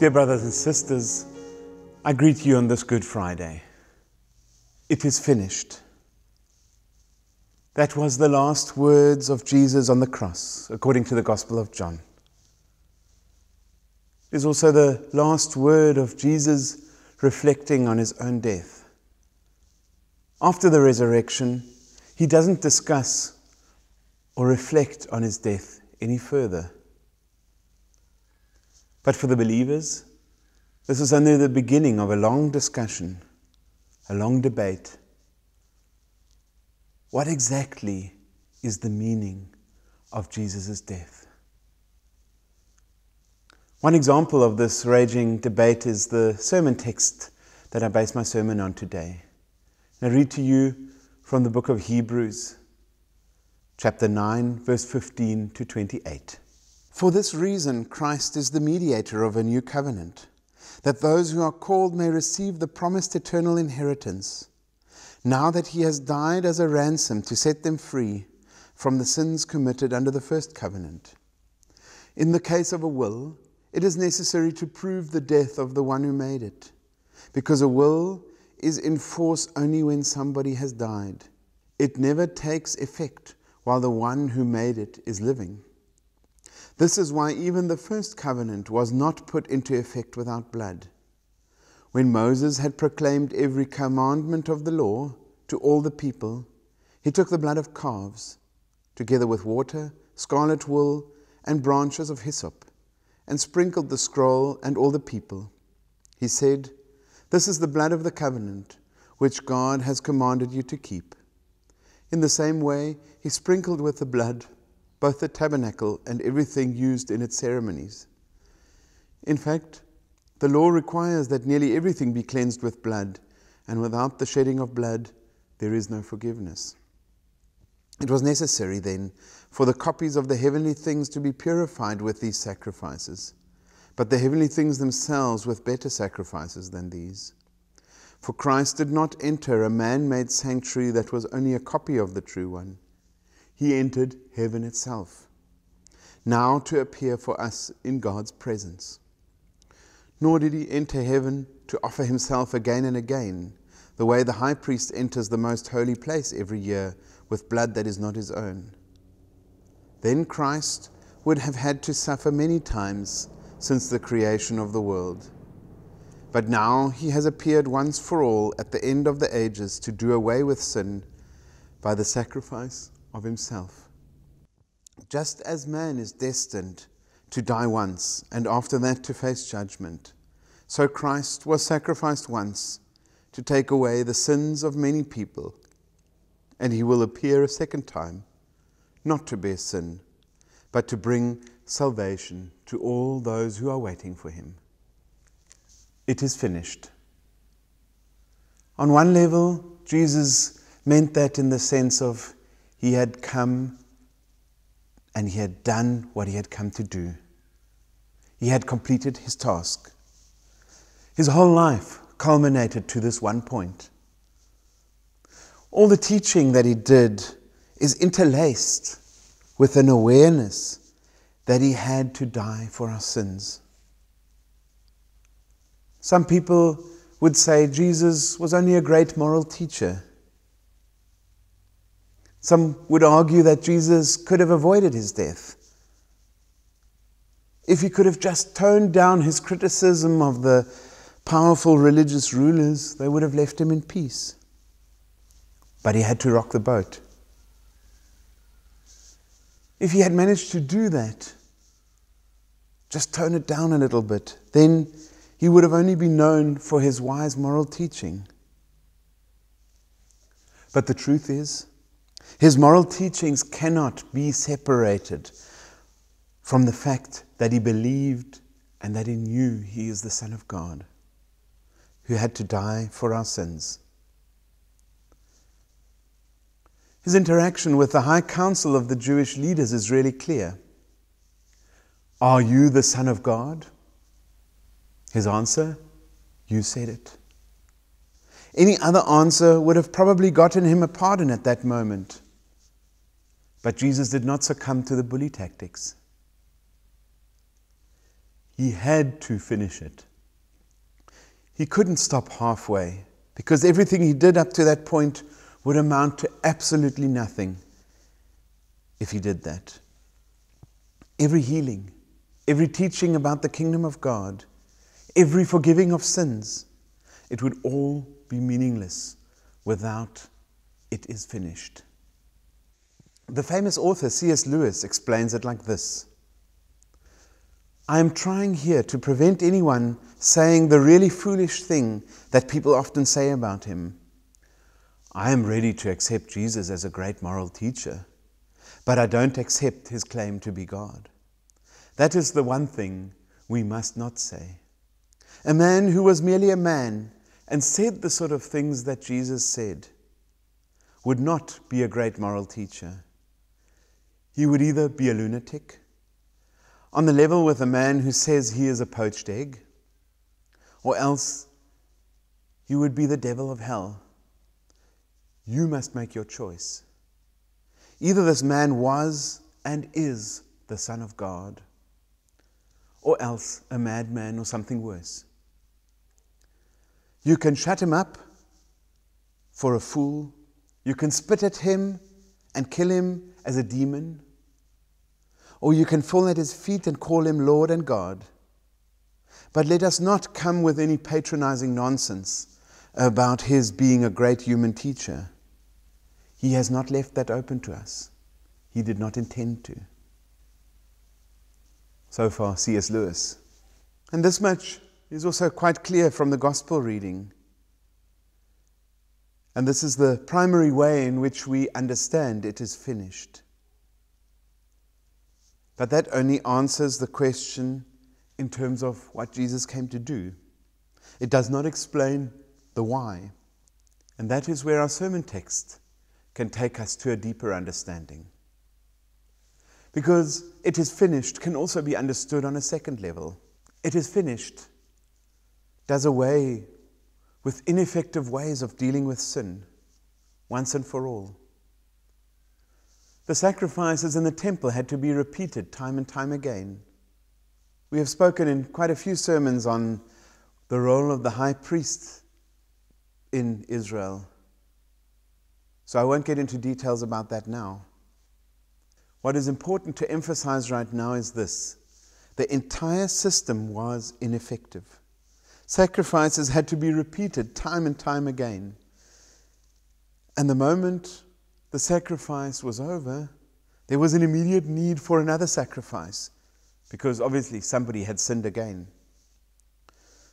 Dear brothers and sisters, I greet you on this Good Friday. It is finished. That was the last words of Jesus on the cross, according to the Gospel of John. It is also the last word of Jesus reflecting on his own death. After the resurrection, he doesn't discuss or reflect on his death any further. But for the believers, this is only the beginning of a long discussion, a long debate. What exactly is the meaning of Jesus' death? One example of this raging debate is the sermon text that I base my sermon on today. And I read to you from the book of Hebrews, chapter 9, verse 15 to 28. For this reason, Christ is the mediator of a new covenant, that those who are called may receive the promised eternal inheritance, now that he has died as a ransom to set them free from the sins committed under the first covenant. In the case of a will, it is necessary to prove the death of the one who made it, because a will is in force only when somebody has died. It never takes effect while the one who made it is living. This is why even the first covenant was not put into effect without blood. When Moses had proclaimed every commandment of the law to all the people, he took the blood of calves, together with water, scarlet wool, and branches of hyssop, and sprinkled the scroll and all the people. He said, This is the blood of the covenant, which God has commanded you to keep. In the same way, he sprinkled with the blood both the tabernacle and everything used in its ceremonies. In fact, the law requires that nearly everything be cleansed with blood, and without the shedding of blood, there is no forgiveness. It was necessary, then, for the copies of the heavenly things to be purified with these sacrifices, but the heavenly things themselves with better sacrifices than these. For Christ did not enter a man made sanctuary that was only a copy of the true one he entered heaven itself, now to appear for us in God's presence. Nor did he enter heaven to offer himself again and again, the way the high priest enters the most holy place every year with blood that is not his own. Then Christ would have had to suffer many times since the creation of the world. But now he has appeared once for all at the end of the ages to do away with sin by the sacrifice of himself. Just as man is destined to die once and after that to face judgment, so Christ was sacrificed once to take away the sins of many people, and he will appear a second time, not to bear sin, but to bring salvation to all those who are waiting for him. It is finished. On one level, Jesus meant that in the sense of he had come and he had done what he had come to do. He had completed his task. His whole life culminated to this one point. All the teaching that he did is interlaced with an awareness that he had to die for our sins. Some people would say Jesus was only a great moral teacher. Some would argue that Jesus could have avoided his death. If he could have just toned down his criticism of the powerful religious rulers, they would have left him in peace. But he had to rock the boat. If he had managed to do that, just tone it down a little bit, then he would have only been known for his wise moral teaching. But the truth is, his moral teachings cannot be separated from the fact that he believed and that he knew he is the Son of God who had to die for our sins. His interaction with the high council of the Jewish leaders is really clear. Are you the Son of God? His answer, You said it. Any other answer would have probably gotten him a pardon at that moment. But Jesus did not succumb to the bully tactics. He had to finish it. He couldn't stop halfway because everything he did up to that point would amount to absolutely nothing if he did that. Every healing, every teaching about the kingdom of God, every forgiving of sins, it would all be meaningless without it is finished. The famous author C.S. Lewis explains it like this I am trying here to prevent anyone saying the really foolish thing that people often say about him. I am ready to accept Jesus as a great moral teacher, but I don't accept his claim to be God. That is the one thing we must not say. A man who was merely a man and said the sort of things that Jesus said would not be a great moral teacher. He would either be a lunatic, on the level with a man who says he is a poached egg, or else he would be the devil of hell. You must make your choice. Either this man was and is the Son of God, or else a madman or something worse. You can shut him up for a fool, you can spit at him and kill him as a demon, or you can fall at his feet and call him Lord and God. But let us not come with any patronizing nonsense about his being a great human teacher. He has not left that open to us. He did not intend to. So far, C.S. Lewis. And this much is also quite clear from the Gospel reading. And this is the primary way in which we understand it is finished. But that only answers the question in terms of what Jesus came to do. It does not explain the why. And that is where our sermon text can take us to a deeper understanding. Because it is finished can also be understood on a second level. It is finished does away with ineffective ways of dealing with sin once and for all. The sacrifices in the temple had to be repeated time and time again. We have spoken in quite a few sermons on the role of the high priest in Israel. So I won't get into details about that now. What is important to emphasize right now is this the entire system was ineffective. Sacrifices had to be repeated time and time again. And the moment the sacrifice was over, there was an immediate need for another sacrifice because obviously somebody had sinned again.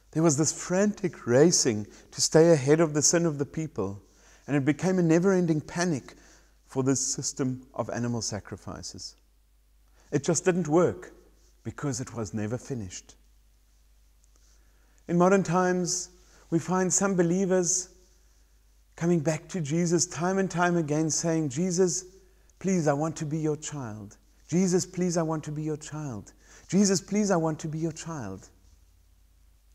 There was this frantic racing to stay ahead of the sin of the people, and it became a never ending panic for this system of animal sacrifices. It just didn't work because it was never finished. In modern times, we find some believers coming back to Jesus time and time again saying, Jesus, please, I want to be your child. Jesus, please, I want to be your child. Jesus, please, I want to be your child.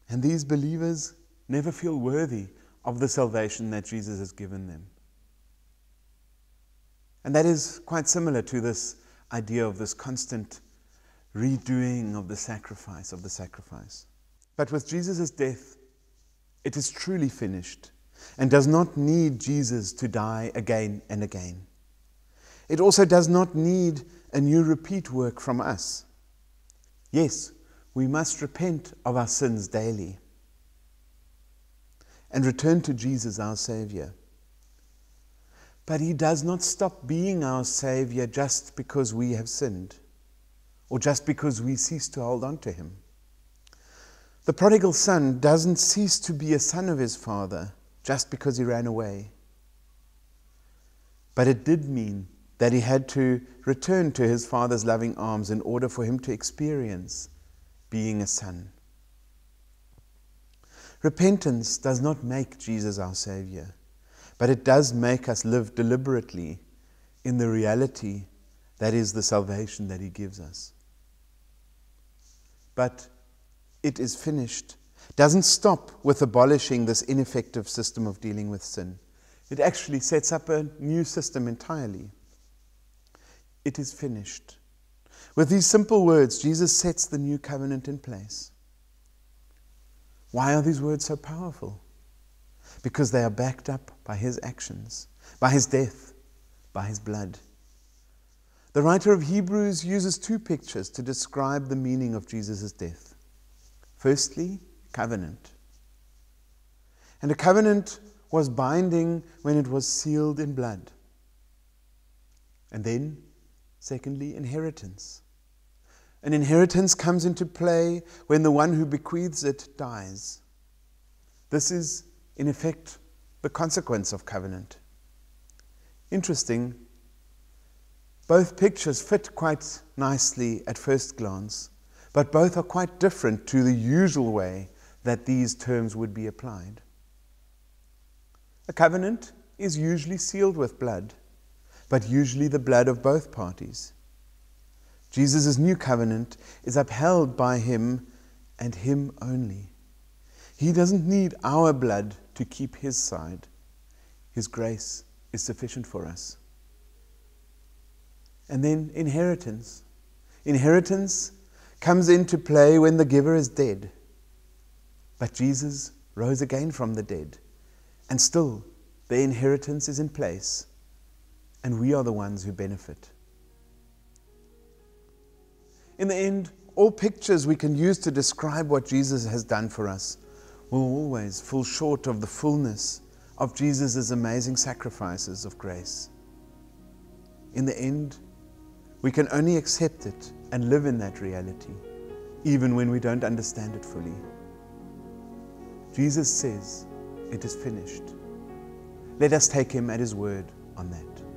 And these believers never feel worthy of the salvation that Jesus has given them. And that is quite similar to this idea of this constant redoing of the sacrifice, of the sacrifice. But with Jesus' death, it is truly finished and does not need Jesus to die again and again. It also does not need a new repeat work from us. Yes, we must repent of our sins daily and return to Jesus, our Savior. But He does not stop being our Savior just because we have sinned or just because we cease to hold on to Him. The prodigal son doesn't cease to be a son of his father just because he ran away. But it did mean that he had to return to his father's loving arms in order for him to experience being a son. Repentance does not make Jesus our Savior, but it does make us live deliberately in the reality that is the salvation that He gives us. But it is finished doesn't stop with abolishing this ineffective system of dealing with sin. It actually sets up a new system entirely. It is finished. With these simple words, Jesus sets the new covenant in place. Why are these words so powerful? Because they are backed up by his actions, by his death, by his blood. The writer of Hebrews uses two pictures to describe the meaning of Jesus' death. Firstly, covenant. And a covenant was binding when it was sealed in blood. And then, secondly, inheritance. An inheritance comes into play when the one who bequeaths it dies. This is, in effect, the consequence of covenant. Interesting, both pictures fit quite nicely at first glance, but both are quite different to the usual way that these terms would be applied. A covenant is usually sealed with blood, but usually the blood of both parties. Jesus' new covenant is upheld by him and him only. He doesn't need our blood to keep his side. His grace is sufficient for us. And then inheritance. Inheritance comes into play when the giver is dead. But Jesus rose again from the dead, and still the inheritance is in place, and we are the ones who benefit. In the end, all pictures we can use to describe what Jesus has done for us will always fall short of the fullness of Jesus' amazing sacrifices of grace. In the end, we can only accept it and live in that reality, even when we don't understand it fully. Jesus says, It is finished. Let us take him at his word on that.